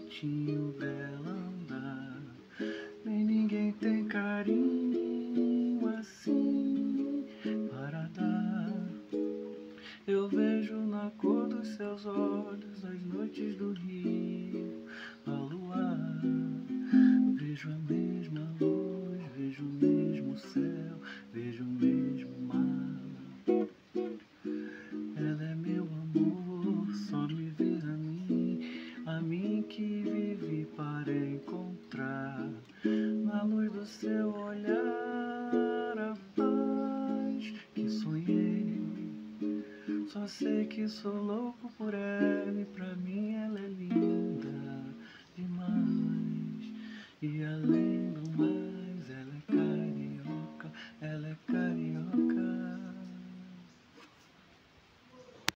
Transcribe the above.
jeitinho dela andar. Nem ninguém tem carinho assim para dar. Eu vejo na cor dos seus olhos as noites do rio. encontrar na luz do seu olhar a paz que sonhei. Só sei que sou louco por ela e pra mim ela é linda demais e além.